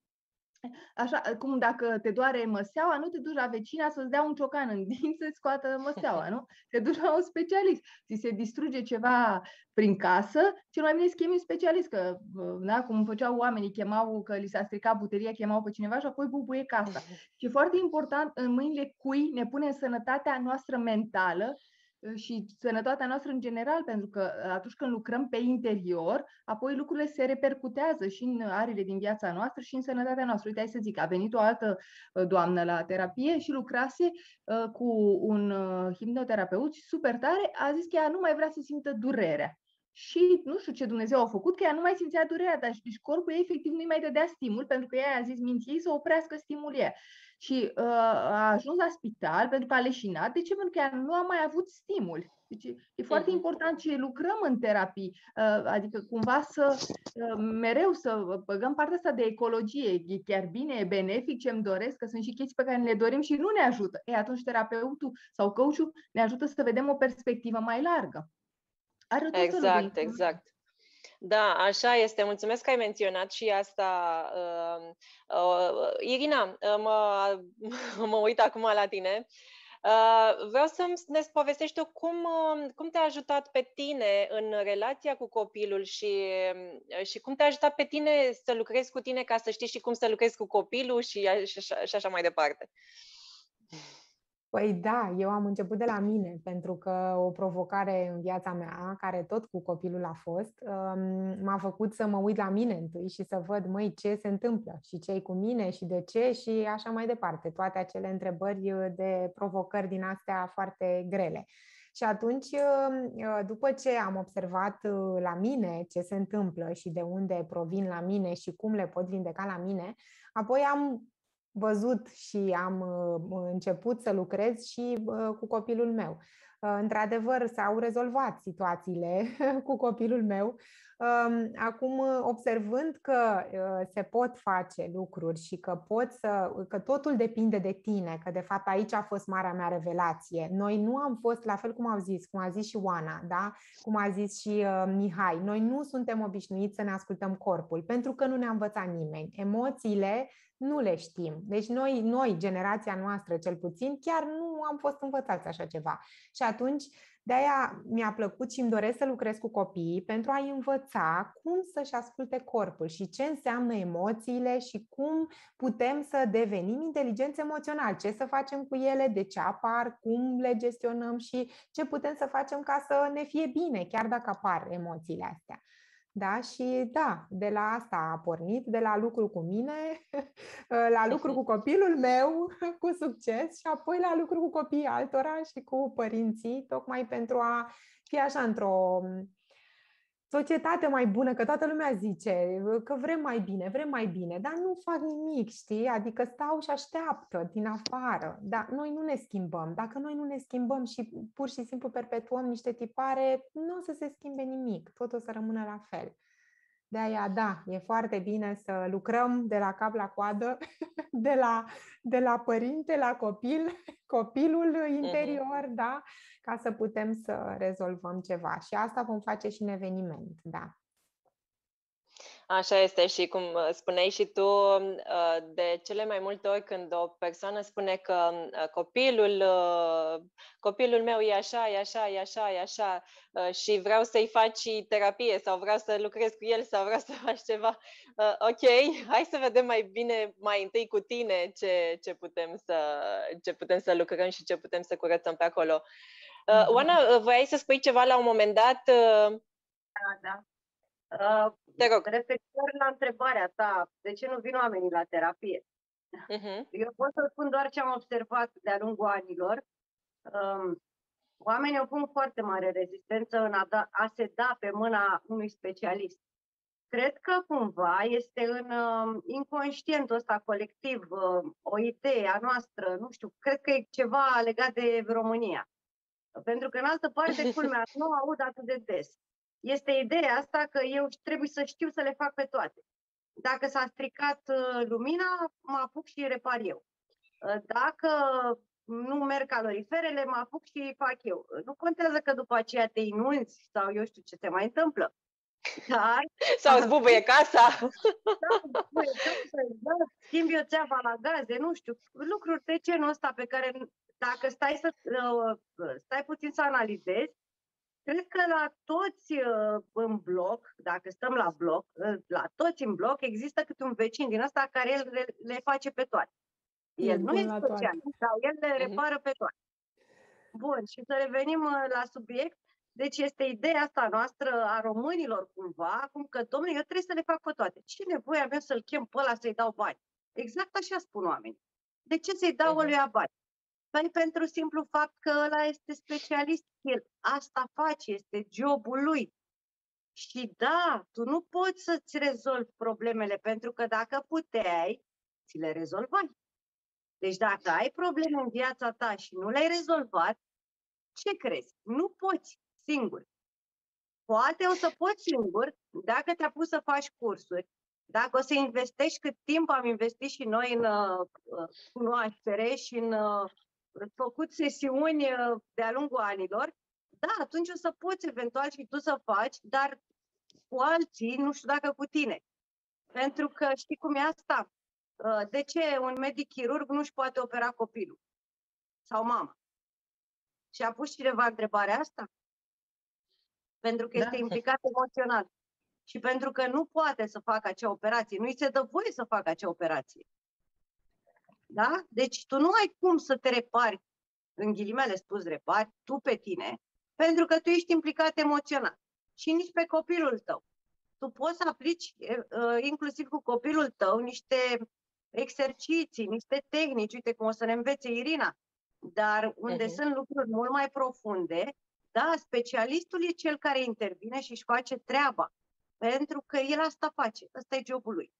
Așa cum dacă te doare măseaua, nu te duci la vecina să-ți dea un ciocan în dinți să-ți scoată măseaua, nu? Te duci la un specialist. Ți se distruge ceva prin casă, cel mai bine să chemi un specialist, că, da, cum făceau oamenii, chemau că li s-a stricat buteria, chemau pe cineva și apoi bubuie casa. Și foarte important, în mâinile cui ne punem sănătatea noastră mentală și sănătatea noastră în general, pentru că atunci când lucrăm pe interior, apoi lucrurile se repercutează și în arile din viața noastră și în sănătatea noastră. Uite, hai să zic, a venit o altă doamnă la terapie și lucrase cu un hipnoterapeut super tare, a zis că ea nu mai vrea să simtă durerea. Și nu știu ce Dumnezeu a făcut, că ea nu mai simțea durerea, dar și corpul ei efectiv nu-i mai dădea stimul, pentru că ea a zis minții să oprească stimul ei și uh, a ajuns la spital pentru că a leșinat. De ce? Pentru că ea nu a mai avut stimul. Deci e foarte uh-huh. important și lucrăm în terapii, uh, adică cumva să uh, mereu să băgăm partea asta de ecologie. E chiar bine, e benefic ce îmi doresc, că sunt și chestii pe care ne le dorim și nu ne ajută. E atunci terapeutul sau coachul ne ajută să vedem o perspectivă mai largă. Ajută exact, exact. Da, așa este. Mulțumesc că ai menționat și asta. Uh, uh, Irina, uh, mă, mă uit acum la tine. Uh, vreau să ne povestești tu cum, uh, cum te-a ajutat pe tine în relația cu copilul și, uh, și cum te-a ajutat pe tine să lucrezi cu tine ca să știi și cum să lucrezi cu copilul și, și, așa, și așa mai departe. Păi da, eu am început de la mine, pentru că o provocare în viața mea, care tot cu copilul a fost, um, m-a făcut să mă uit la mine întâi și să văd, măi, ce se întâmplă și ce e cu mine și de ce și așa mai departe. Toate acele întrebări de provocări din astea foarte grele. Și atunci, um, după ce am observat uh, la mine ce se întâmplă și de unde provin la mine și cum le pot vindeca la mine, apoi am văzut și am uh, început să lucrez și uh, cu copilul meu. Uh, într-adevăr, s-au rezolvat situațiile cu copilul meu. Um, acum, observând că se pot face lucruri și că pot să, că totul depinde de tine, că de fapt aici a fost marea mea revelație. Noi nu am fost, la fel cum au zis, cum a zis și Oana, da? cum a zis și Mihai, noi nu suntem obișnuiți să ne ascultăm corpul, pentru că nu ne-a învățat nimeni. Emoțiile nu le știm. Deci noi, noi, generația noastră cel puțin, chiar nu am fost învățați așa ceva. Și atunci, de-aia mi-a plăcut și îmi doresc să lucrez cu copiii pentru a-i învăța cum să-și asculte corpul și ce înseamnă emoțiile și cum putem să devenim inteligenți emoțional, ce să facem cu ele, de ce apar, cum le gestionăm și ce putem să facem ca să ne fie bine, chiar dacă apar emoțiile astea. Da? Și da, de la asta a pornit, de la lucru cu mine, la lucru cu copilul meu cu succes și apoi la lucru cu copiii altora și cu părinții, tocmai pentru a fi așa într-o societate mai bună, că toată lumea zice că vrem mai bine, vrem mai bine, dar nu fac nimic, știi? Adică stau și așteaptă din afară. Dar noi nu ne schimbăm. Dacă noi nu ne schimbăm și pur și simplu perpetuăm niște tipare, nu o să se schimbe nimic. Tot o să rămână la fel. De aia, da, e foarte bine să lucrăm de la cap la coadă, de la, de la părinte la copil, copilul interior, uh-huh. da, ca să putem să rezolvăm ceva. Și asta vom face și în eveniment, da. Așa este și cum uh, spuneai și tu, uh, de cele mai multe ori când o persoană spune că uh, copilul, copilul meu e așa, e așa, e așa, e așa și vreau să-i faci terapie sau vreau să lucrez cu el sau vreau să faci ceva, ok, hai să vedem mai bine mai întâi cu tine ce, ce, putem, să, ce putem să lucrăm și ce putem să curățăm pe acolo. Uh, Oana, voiai să spui ceva la un moment dat? Da, da. Uh, Te rog. Referitor la întrebarea ta, de ce nu vin oamenii la terapie? Uh-huh. Eu pot să spun doar ce am observat de-a lungul anilor. Um, oamenii au pun foarte mare rezistență în a, da, a se da pe mâna unui specialist. Cred că cumva este în uh, inconștientul ăsta colectiv uh, o idee a noastră, nu știu, cred că e ceva legat de România. Pentru că în altă parte, culmea, nu aud atât de des este ideea asta că eu trebuie să știu să le fac pe toate. Dacă s-a stricat uh, lumina, mă apuc și repar eu. Uh, dacă nu merg caloriferele, mă apuc și fac eu. Nu contează că după aceea te inunzi sau eu știu ce se mai întâmplă. Dar... Sau îți bubuie casa. Da, bubuie casa, exact. schimbi o țeava la gaze, nu știu, lucruri de genul ăsta pe care dacă stai, să, uh, stai puțin să analizezi, cred că la toți uh, în bloc, dacă stăm la bloc, uh, la toți în bloc există câte un vecin din ăsta care el le, le face pe toate. El nu e special, dar el le mhm. repară pe toate. Bun, și să revenim la subiect. Deci este ideea asta noastră a românilor cumva, cum că, domnule, eu trebuie să le fac pe toate. Ce nevoie avem să-l chem pe ăla să-i dau bani? Exact așa spun oamenii. De ce să-i dau uh-huh. ăluia bani? Păi pentru simplu fapt că ăla este specialist, el asta face, este jobul lui. Și da, tu nu poți să-ți rezolvi problemele, pentru că dacă puteai, ți le rezolvai. Deci dacă ai probleme în viața ta și nu le-ai rezolvat, ce crezi? Nu poți singur. Poate o să poți singur dacă te-a pus să faci cursuri, dacă o să investești cât timp am investit și noi în uh, cunoaștere și în uh, făcut sesiuni uh, de-a lungul anilor, da, atunci o să poți eventual și tu să faci, dar cu alții, nu știu dacă cu tine. Pentru că știi cum e asta? Uh, de ce un medic chirurg nu își poate opera copilul? Sau mama? Și a pus cineva întrebarea asta? Pentru că da. este implicat emoțional. Și pentru că nu poate să facă acea operație, nu îi se dă voie să facă acea operație. Da? Deci tu nu ai cum să te repari, în ghilimele spus repari, tu pe tine, pentru că tu ești implicat emoțional. Și nici pe copilul tău. Tu poți să aplici, inclusiv cu copilul tău, niște exerciții, niște tehnici, uite cum o să ne învețe Irina, dar unde uh-huh. sunt lucruri mult mai profunde, da, specialistul e cel care intervine și își face treaba, pentru că el asta face, ăsta e jobul lui.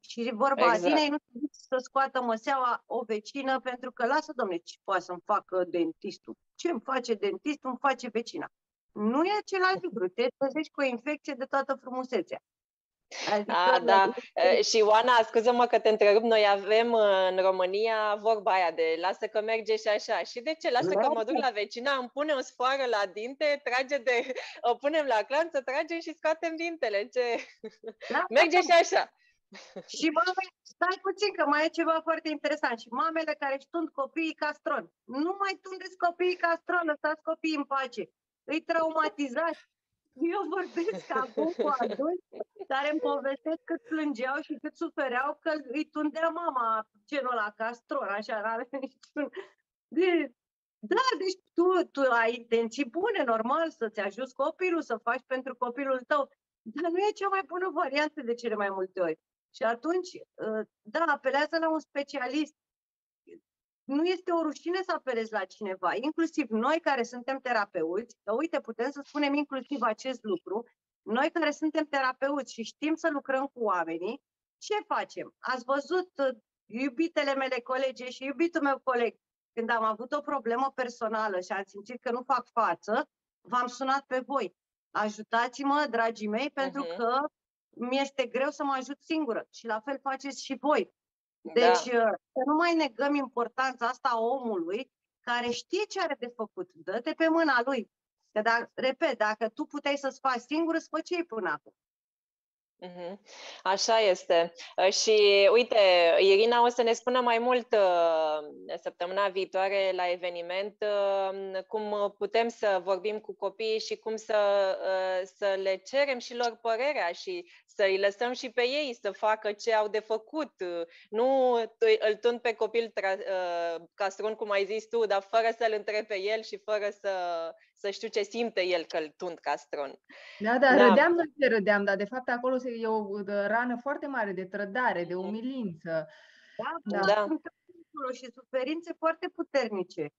Și vorba exact. zilei nu să scoată măseaua o vecină pentru că lasă, domne, ce poate să-mi facă dentistul? Ce îmi face dentistul, îmi face vecina. Nu e același lucru. Te trezești cu o infecție de toată frumusețea. Adică A, da. Și Oana, scuză-mă că te întrerup, noi avem în România vorba aia de lasă că merge și așa. Și de ce? Lasă că mă duc la vecina, îmi pune o sfoară la dinte, trage de, o punem la clanță, tragem și scoatem dintele. Ce? Da, merge și așa. Și mame, stai puțin că mai e ceva foarte interesant. Și mamele care își tund copiii castron. Nu mai tundeți copiii castron, lăsați copiii în pace. Îi traumatizați. Eu vorbesc acum cu adulți care îmi povestesc cât plângeau și cât sufereau că îi tundea mama genul la castron, așa, n-are niciun... De, da, deci tu, tu ai intenții bune, normal, să-ți ajuți copilul, să faci pentru copilul tău, dar nu e cea mai bună variantă de cele mai multe ori. Și atunci, ă, da, apelează la un specialist. Nu este o rușine să apelezi la cineva, inclusiv noi care suntem terapeuți, că uite, putem să spunem inclusiv acest lucru, noi care suntem terapeuți și știm să lucrăm cu oamenii, ce facem? Ați văzut ă, iubitele mele colege și iubitul meu coleg, când am avut o problemă personală și am simțit că nu fac față, v-am sunat pe voi. Ajutați-mă, dragii mei, pentru uh-huh. că mi-este greu să mă ajut singură și la fel faceți și voi. Da. Deci da. să nu mai negăm importanța asta a omului care știe ce are de făcut. Dă-te pe mâna lui. Că, da, repet, dacă tu puteai să-ți faci singur, îți făceai până acum. Mhm. Așa este. Ă, și uite, Irina o să ne spună mai mult ă, săptămâna viitoare la eveniment ă, cum putem să vorbim cu copiii și cum să, să le cerem și lor părerea și să îi lăsăm și pe ei să facă ce au de făcut. Nu îl tund pe copil castron, cum ai zis tu, dar fără să-l întrebi pe el și fără să, să știu ce simte el că îl tund castron. Da, da, da. râdeam noi ce râdeam, dar de fapt acolo e o rană foarte mare de trădare, de mhm. umilință. Da, da. da. și suferințe foarte puternice.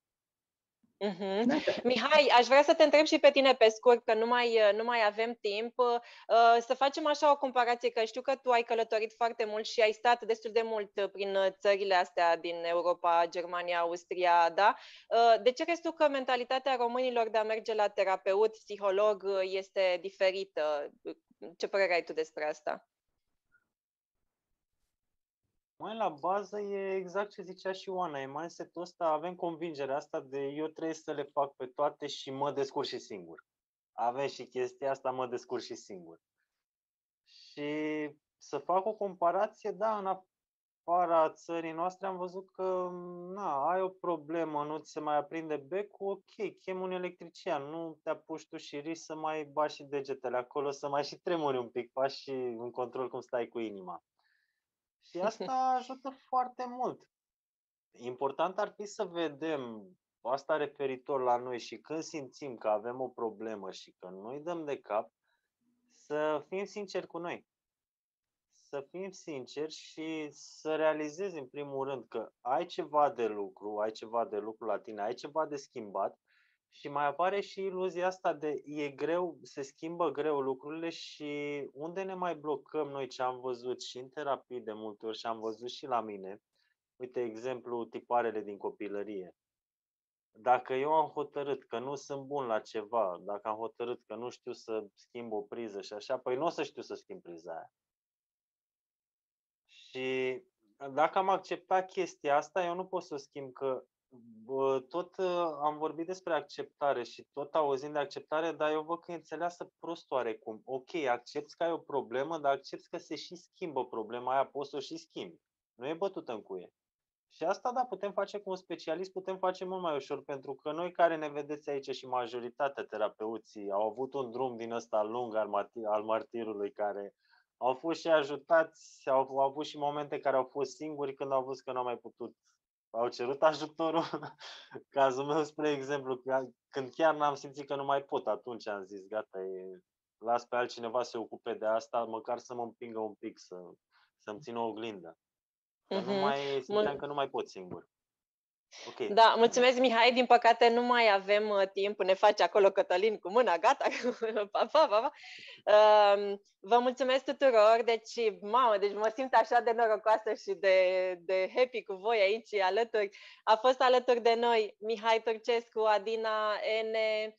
Uh-huh. Mihai, aș vrea să te întreb și pe tine pe scurt, că nu mai, nu mai avem timp, uh, să facem așa o comparație, că știu că tu ai călătorit foarte mult și ai stat destul de mult prin țările astea din Europa, Germania, Austria, da? Uh, de ce crezi tu că mentalitatea românilor de a merge la terapeut, psiholog, este diferită? Ce părere ai tu despre asta? Mai la bază e exact ce zicea și Oana, e mindset-ul ăsta, avem convingerea asta de eu trebuie să le fac pe toate și mă descurc și singur. Avem și chestia asta, mă descurc și singur. Și să fac o comparație, da, în afara țării noastre am văzut că na, ai o problemă, nu ți se mai aprinde becul, ok, chem un electrician, nu te apuci tu și risci să mai bași și degetele acolo, să mai și tremuri un pic, faci și un control cum stai cu inima. Și asta ajută foarte mult. Important ar fi să vedem asta referitor la noi și când simțim că avem o problemă și că nu îi dăm de cap, să fim sinceri cu noi să fim sinceri și să realizezi în primul rând că ai ceva de lucru, ai ceva de lucru la tine, ai ceva de schimbat și mai apare și iluzia asta de e greu, se schimbă greu lucrurile și unde ne mai blocăm noi ce am văzut și în terapie de multe ori și am văzut și la mine. Uite, exemplu, tiparele din copilărie. Dacă eu am hotărât că nu sunt bun la ceva, dacă am hotărât că nu știu să schimb o priză și așa, păi nu o să știu să schimb priza aia. Și dacă am acceptat chestia asta, eu nu pot să o schimb, că bă, tot uh, am vorbit despre acceptare și tot auzind de acceptare, dar eu văd că e înțeleasă prost oarecum. Ok, accepti că ai o problemă, dar accepti că se și schimbă problema aia, poți să o și schimbi. Nu e bătută în cuie. Și asta, da, putem face cu un specialist, putem face mult mai ușor, pentru că noi care ne vedeți aici și majoritatea terapeuții au avut un drum din ăsta lung al, martir, al martirului care au fost și ajutați, au, au avut și momente care au fost singuri când au văzut că nu au mai putut. Au cerut ajutorul. Cazul meu, spre exemplu, când chiar n-am simțit că nu mai pot, atunci am zis, gata, e, las pe altcineva să se ocupe de asta, măcar să mă împingă un pic, să, să-mi țină o oglindă. Că uh-huh. nu mai, simțeam Mul- că nu mai pot singur. Okay. Da, mulțumesc Mihai, din păcate nu mai avem uh, timp, ne face acolo Cătălin cu mâna, gata, pa, pa, pa, pa. Uh, vă mulțumesc tuturor, deci, mamă, deci mă simt așa de norocoasă și de, de happy cu voi aici alături. A fost alături de noi Mihai Turcescu, Adina Ene, uh,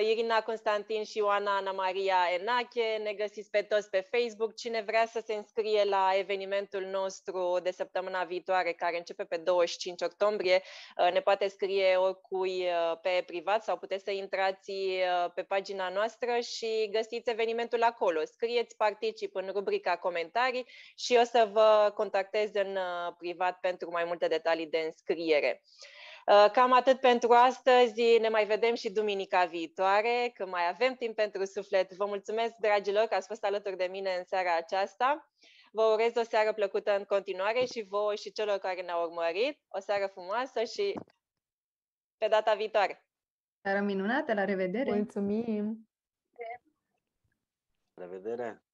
Irina Constantin și Ioana Ana Maria Enache. Ne găsiți pe toți pe Facebook. Cine vrea să se înscrie la evenimentul nostru de săptămâna viitoare, care începe pe 25 octombrie, uh, ne poate scrie oricui uh, pe privat sau puteți să intrați uh, pe pagina noastră și găsiți evenimentul acolo. Scrieți particip în rubrica comentarii și o să vă contactez în uh, privat pentru mai multe detalii de înscriere. Uh, cam atât pentru astăzi, ne mai vedem și duminica viitoare, că mai avem timp pentru suflet. Vă mulțumesc, dragilor, că ați fost alături de mine în seara aceasta. Vă urez o seară plăcută în continuare și vouă și celor care ne-au urmărit. O seară frumoasă și pe data viitoare. Seară minunată, la revedere! Mulțumim! La revedere!